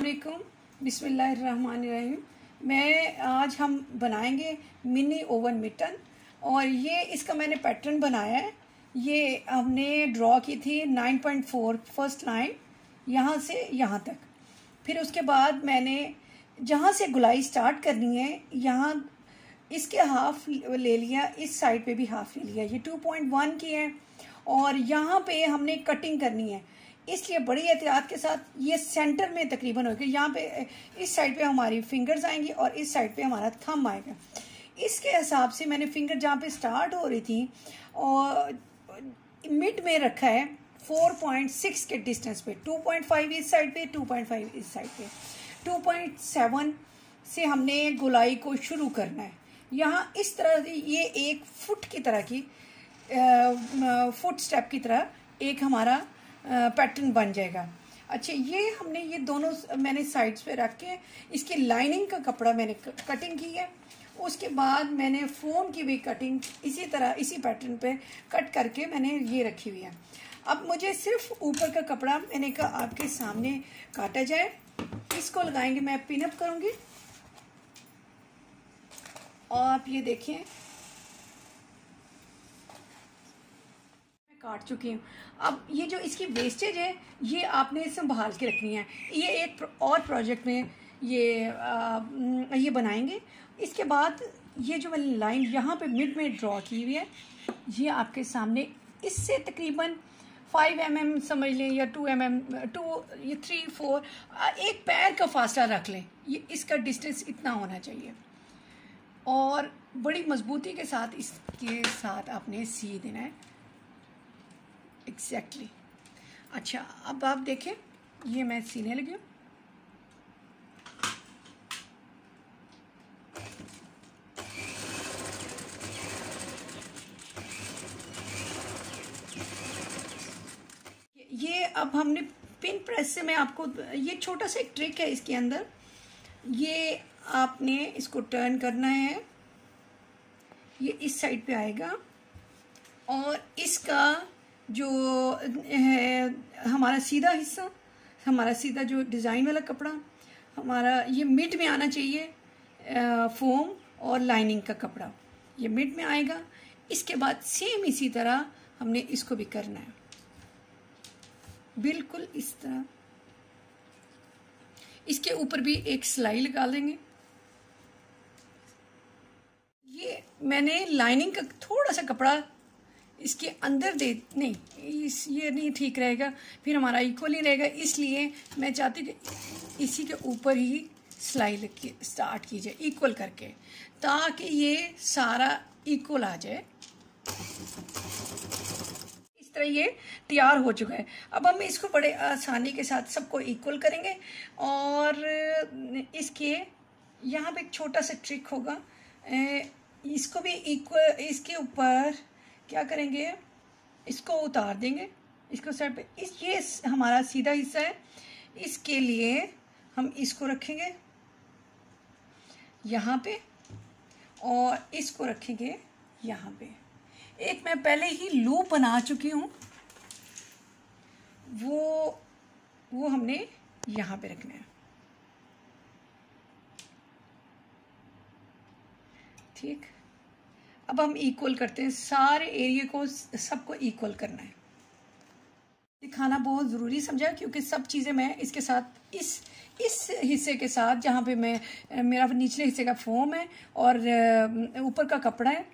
अस्सलाम बिस्मिल्लाहिर्रहमानिर्रहीम मैं आज हम बनाएँगे मिनी ओवन मिटन और ये इसका मैंने पैटर्न बनाया है. ये हमने ड्रॉ की थी 9.4 फ़र्स्ट लाइन यहाँ से यहाँ तक. फिर उसके बाद मैंने जहाँ से गुलाई स्टार्ट करनी है, यहाँ इसके हाफ़ ले लिया, इस साइड पे भी हाफ़ ले लिया. ये 2.1 की है. और यहाँ पे हमने कटिंग करनी है. इसलिए बड़ी एहतियात के साथ ये सेंटर में तकरीबन होगी यहाँ पे, इस साइड पे हमारी फिंगर्स आएँगी और इस साइड पे हमारा थम आएगा। इसके हिसाब से मैंने फिंगर जहाँ पे स्टार्ट हो रही थी, और मिड में रखा है 4.6 के डिस्टेंस पे। 2.5 इस साइड पे 2.5 इस साइड पे। 2.7 से हमने गुलाई को शुरू करना है। यहाँ इस तरह ये एक फुट की तरह की फुट स्टेप की तरह एक हमारा पैटर्न बन जाएगा। अच्छा ये हमने ये दोनों मैंने साइड्स पे रख के इसकी लाइनिंग का कपड़ा मैंने कटिंग की है। उसके बाद मैंने फोम की भी कटिंग इसी तरह, इसी पैटर्न पे कट करके मैंने ये रखी हुई है। अब मुझे सिर्फ़ ऊपर का कपड़ा मैंने कहा आपके सामने काटा जाए। इसको लगाएँगे, मैं पिनअप करूँगी। और आप ये देखिए काट चुकी हूँ। अब ये जो इसकी वेस्टेज है ये आपने संभाल के रखनी है। ये एक और प्रोजेक्ट में ये आ, ये बनाएँगे। इसके बाद ये जो मैंने लाइन यहाँ पे मिड में ड्रॉ की हुई है ये आपके सामने इससे तकरीबन फाइव एम एम समझ लें या टू एम एम टू ये थ्री फोर एक पैर का फासला रख लें। ये इसका डिस्टेंस इतना होना चाहिए। और बड़ी मजबूती के साथ इसके साथ आपने सी देना है। Exactly exactly. अच्छा अब आप देखें, ये मैं सीने लगी हूँ। ये अब हमने पिन प्रेस से मैं आपको, ये छोटा सा एक ट्रिक है इसके अंदर। ये आपने इसको टर्न करना है। ये इस साइड पे आएगा। और इसका जो है हमारा सीधा हिस्सा, हमारा सीधा जो डिज़ाइन वाला कपड़ा, हमारा, ये मिड में आना चाहिए फोम और लाइनिंग का कपड़ा। ये मिड में आएगा, इसके बाद सेम इसी तरह हमने इसको भी करना है। बिल्कुल इस तरह। इसके ऊपर भी एक सिलाई लगा लेंगे ये मैंने लाइनिंग का थोड़ा सा कपड़ा इसके अंदर दे, नहीं, इस, ये नहीं ठीक रहेगा, फिर हमारा इक्वल ही रहेगा, इसलिए मैं चाहती कि इसी के ऊपर ही सिलाई लग के स्टार्ट कीजिए इक्वल करके, ताकि ये सारा इक्वल आ जाए। इस तरह ये तैयार हो चुका है। अब हम इसको बड़े आसानी के साथ सबको इक्वल करेंगे, और इसके यहाँ पे एक छोटा सा ट्रिक होगा। इसको भी इक्वल इसके ऊपर क्या करेंगे? इसको उतार देंगे। इसको साइड पे, इस, ये हमारा सीधा हिस्सा है। इसके लिए हम इसको रखेंगे। यहाँ पे और इसको रखेंगे यहाँ पे। एक मैं पहले ही लूप बना चुकी हूँ। वो वो हमने यहाँ पे रखना है। ठीक? अब हम इक्वल करते हैं। सारे एरिए को सबको इक्वल करना है। दिखाना बहुत ज़रूरी समझा? क्योंकि सब चीज़ें मैं इसके साथ, इस इस हिस्से के साथ, जहाँ पे मैं, मेरा निचले हिस्से का फोम है और ऊपर का कपड़ा है,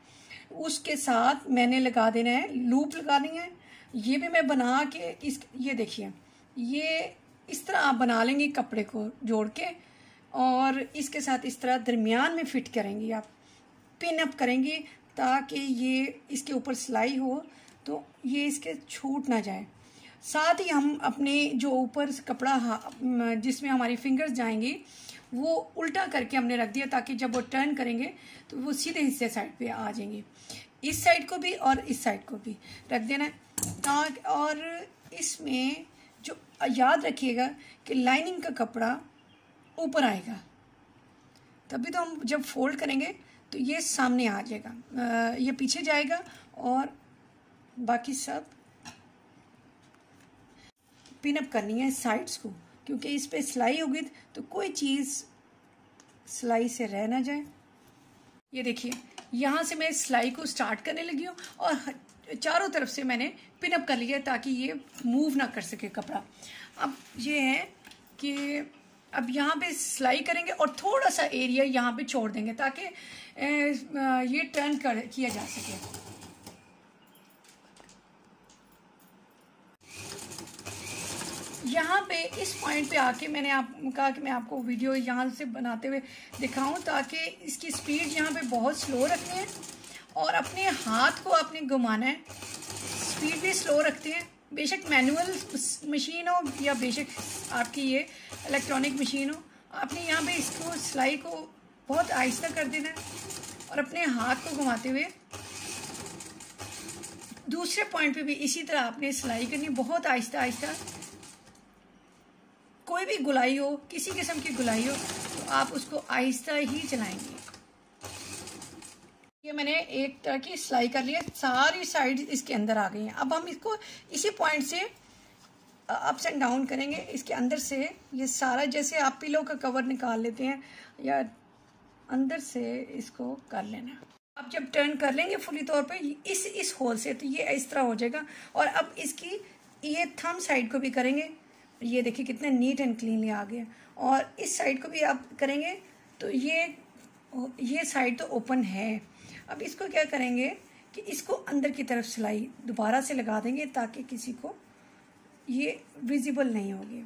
उसके साथ मैंने लगा देना है लूप लगानी है। ये भी मैं बना के इस, ये देखिए, ये इस तरह आप बना लेंगे कपड़े को जोड़ के और इसके साथ इस तरह दरमियान में फिट करेंगी आप। पिन अप करेंगी ताकि ये इसके ऊपर सिलाई हो तो ये इसके छूट ना जाए। साथ ही हम अपने जो ऊपर कपड़ा जिसमें हमारी फिंगर्स जाएँगी, वो उल्टा करके हमने रख दिया ताकि जब वो टर्न करेंगे तो वो सीधे हिस्से साइड पे आ जाएँगे। इस साइड को भी और इस साइड को भी रख देना ताकि, और इसमें जो, याद रखिएगा कि लाइनिंग का कपड़ा ऊपर आएगा। तभी तो हम जब फोल्ड करेंगे तो ये सामने आ जाएगा। ये पीछे जाएगा और बाकी सब पिनअप करनी है साइड्स को, क्योंकि इस पर सिलाई होगी तो कोई चीज़ सिलाई से रह ना जाए। ये देखिए, यहाँ से मैं सिलाई को स्टार्ट करने लगी हूँ और चारों तरफ़ से मैंने पिनअप कर लिया ताकि ये मूव ना कर सके कपड़ा। अब ये है कि अब यहाँ पे सिलाई करेंगे और थोड़ा सा एरिया यहाँ पे छोड़ देंगे ताकि ये टर्न कर, किया जा सके। यहाँ पे इस पॉइंट पे आके मैंने आप, कहा कि मैं आपको वीडियो यहाँ से बनाते हुए दिखाऊँ ताकि इसकी स्पीड यहाँ पे बहुत स्लो रखनी है और अपने हाथ को आपने घुमाना है। स्पीड भी स्लो रखते हैं। बेशक मैनुअल मशीन हो या बेशक आपकी ये इलेक्ट्रॉनिक मशीन हो, आपने यहाँ पे इसको, सिलाई को बहुत आहिस्ता कर देना है और अपने हाथ को घुमाते हुए दूसरे पॉइंट पे भी इसी तरह आपने सिलाई करनी बहुत आहिस्ता आहिस्ता। कोई भी गुलाई हो, किसी किस्म की गुलाई हो तो आप उसको आहिस्ता ही चलाएँगे। ये मैंने एक तरह की सिलाई कर ली है, सारी साइड इसके अंदर आ गई हैं। अब हम इसको इसी पॉइंट से अप्स एंड डाउन करेंगे। इसके अंदर से ये सारा, जैसे आप पिलो का कवर निकाल लेते हैं, या अंदर से इसको कर लेना। अब जब टर्न कर लेंगे फुली तौर पे इस इस होल से तो ये इस तरह हो जाएगा। और अब इसकी, ये थम साइड को भी करेंगे। ये देखिए कितने नीट एंड क्लीनली आ गया और इस साइड को भी आप करेंगे तो ये ये साइड तो ओपन है। अब इसको क्या करेंगे कि इसको अंदर की तरफ़ सिलाई दोबारा से लगा देंगे ताकि किसी को ये विजिबल नहीं होगी।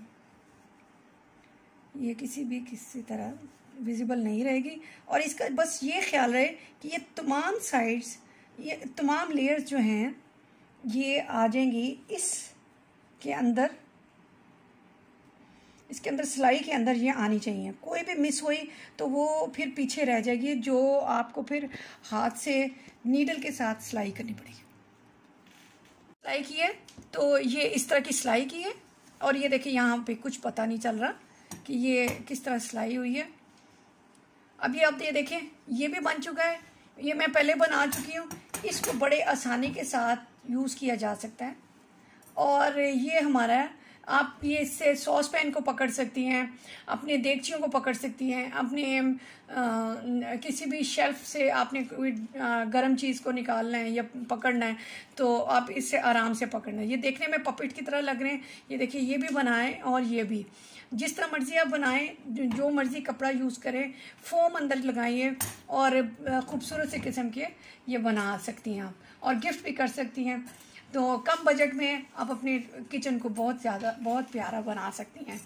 ये किसी भी किसी तरह विजिबल नहीं रहेगी। और इसका बस ये ख्याल रहे कि ये तमाम साइड्स ये तमाम लेयर्स जो हैं, ये आ जाएँगी इस के अंदर। इसके अंदर सिलाई के अंदर ये आनी चाहिए। कोई भी मिस हुई तो वो फिर पीछे रह जाएगी, जो आपको फिर हाथ से नीडल के साथ सिलाई करनी पड़ेगी। सिलाई की है तो ये इस तरह की सिलाई की है, और ये देखिए यहाँ पे कुछ पता नहीं चल रहा कि ये किस तरह सिलाई हुई है। अभी आप ये देखें, ये भी बन चुका है, ये मैं पहले बना चुकी हूँ, इसको बड़े आसानी के साथ यूज़ किया जा सकता है। और ये हमारा आप ये इससे सॉस पैन को पकड़ सकती हैं अपने देगचियों को पकड़ सकती हैं अपने आ, किसी भी शेल्फ से आपने कोई गर्म चीज़ को निकालना है या पकड़ना है तो आप इससे आराम से पकड़ना है। ये देखने में पपेट की तरह लग रहे हैं। ये देखिए ये भी बनाएँ और ये भी। जिस तरह मर्ज़ी आप बनाएँ जो मर्ज़ी कपड़ा यूज़ करें फोम अंदर लगाइए और खूबसूरत से किस्म के ये बना सकती हैं आप और गिफ्ट भी कर सकती हैं। तो कम बजट में आप अपने किचन को बहुत ज़्यादा, बहुत प्यारा बना सकती हैं।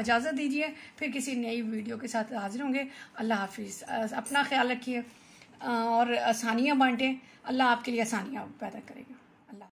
इजाज़त दीजिए, फिर किसी नई वीडियो के साथ हाजिर होंगे। अल्लाह हाफिज़। अपना ख्याल रखिए। और आसानियाँ बांटें। अल्लाह आपके लिए आसानियाँ पैदा करेगा।